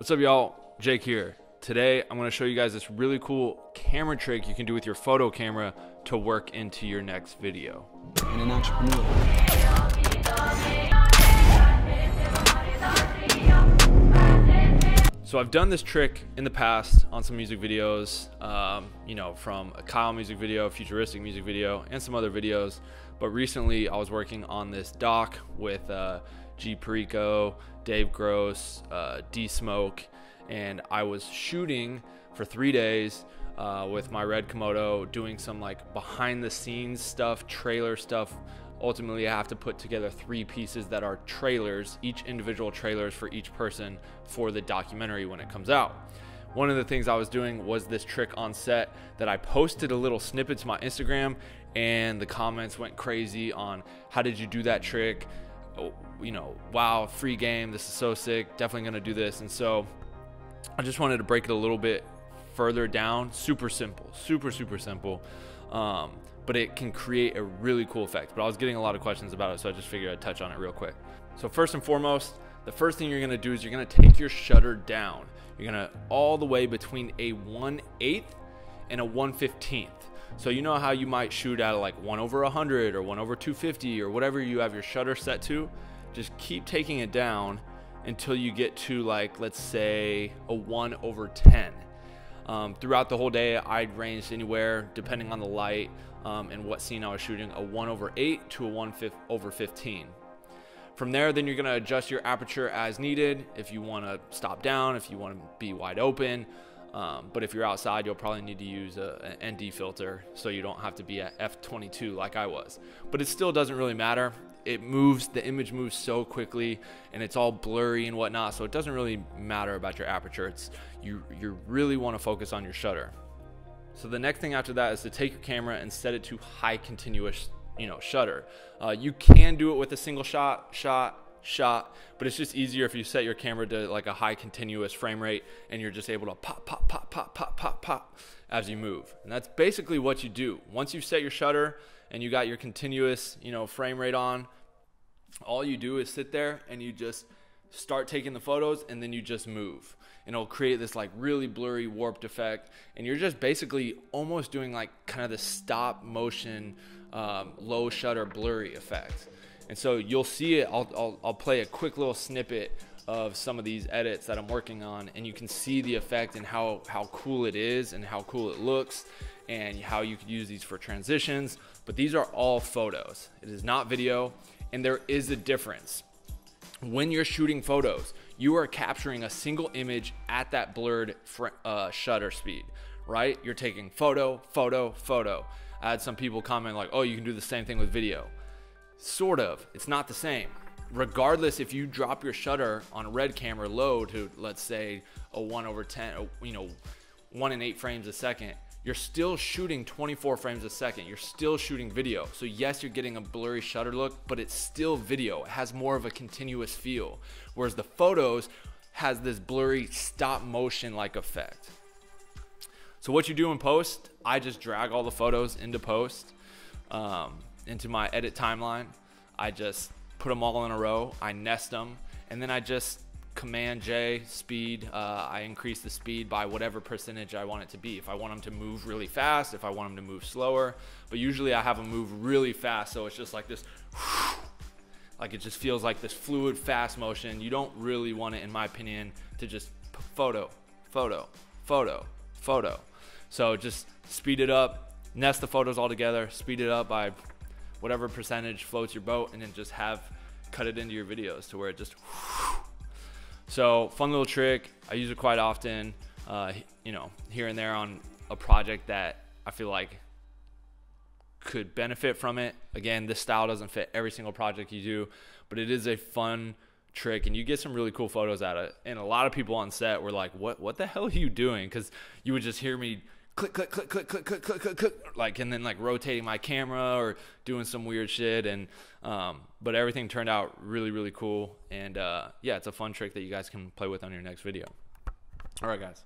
What's up, y'all? Jake here. Today, I'm going to show you guys this really cool camera trick you can do with your photo camera to work into your next video. And an entrepreneur. So I've done this trick in the past on some music videos, um, you know, from a Kyle music video, futuristic music video, and some other videos. But recently, I was working on this doc with uh, G Perico, Dave Gross, uh, D Smoke, and I was shooting for three days uh, with my red Komodo, doing some like behind the scenes stuff, trailer stuff ultimately I have to put together three pieces that are trailers, each individual trailers for each person for the documentary when it comes out. One of the things I was doing was this trick on set that I posted a little snippet to my Instagram and the comments went crazy on how did you do that trick? Oh, you know, wow, free game, this is so sick, definitely gonna do this. And so I just wanted to break it a little bit further down. Super simple, super, super simple. Um, but it can create a really cool effect. But I was getting a lot of questions about it, so I just figured I'd touch on it real quick. So, first and foremost, the first thing you're gonna do is you're gonna take your shutter down. You're gonna all the way between a 1 8th and a 1 15th. So, you know how you might shoot at like 1 over 100 or 1 over 250 or whatever you have your shutter set to. Just keep taking it down until you get to like, let's say, a 1 over 10. Um, throughout the whole day, I'd ranged anywhere, depending on the light um, and what scene I was shooting, a 1 over 8 to a 1 over 15. From there, then you're going to adjust your aperture as needed. If you want to stop down, if you want to be wide open. Um, but if you're outside, you'll probably need to use a, an ND filter so you don't have to be at f22 like I was. But it still doesn't really matter. It moves, the image moves so quickly and it's all blurry and whatnot. So it doesn't really matter about your aperture. It's you, you really want to focus on your shutter. So the next thing after that is to take your camera and set it to high continuous, you know, shutter. Uh, you can do it with a single shot, shot, shot, but it's just easier if you set your camera to like a high continuous frame rate and you're just able to pop, pop, pop, pop, pop, pop, pop as you move. And that's basically what you do. Once you set your shutter and you got your continuous, you know, frame rate on, all you do is sit there and you just start taking the photos and then you just move and it'll create this like really blurry warped effect and you're just basically almost doing like kind of the stop motion um, low shutter blurry effect and so you'll see it I'll, I'll, I'll play a quick little snippet of some of these edits that I'm working on and you can see the effect and how how cool it is and how cool it looks and how you could use these for transitions but these are all photos it is not video and there is a difference when you're shooting photos, you are capturing a single image at that blurred uh, shutter speed, right? You're taking photo, photo, photo. I had some people comment like, "Oh, you can do the same thing with video." Sort of. It's not the same. Regardless, if you drop your shutter on a red camera low to let's say a one over ten, you know, one and eight frames a second, you're still shooting 24 frames a second. You're still shooting video. So, yes, you're getting a blurry shutter look, but it's still video. It has more of a continuous feel. Whereas the photos has this blurry stop motion like effect. So, what you do in post, I just drag all the photos into post, um, into my edit timeline. I just put them all in a row, I nest them, and then I just Command J speed. Uh, I increase the speed by whatever percentage I want it to be. If I want them to move really fast, if I want them to move slower. But usually I have them move really fast, so it's just like this. Like it just feels like this fluid, fast motion. You don't really want it, in my opinion, to just photo, photo, photo, photo. So just speed it up, nest the photos all together, speed it up by whatever percentage floats your boat, and then just have cut it into your videos to where it just. So fun little trick. I use it quite often, uh, you know, here and there on a project that I feel like could benefit from it. Again, this style doesn't fit every single project you do, but it is a fun trick and you get some really cool photos out of it. And a lot of people on set were like, "What what the hell are you doing?" cuz you would just hear me click click click click click click click click click like and then like rotating my camera or doing some weird shit and um, but everything turned out really really cool and uh, yeah it's a fun trick that you guys can play with on your next video. All right guys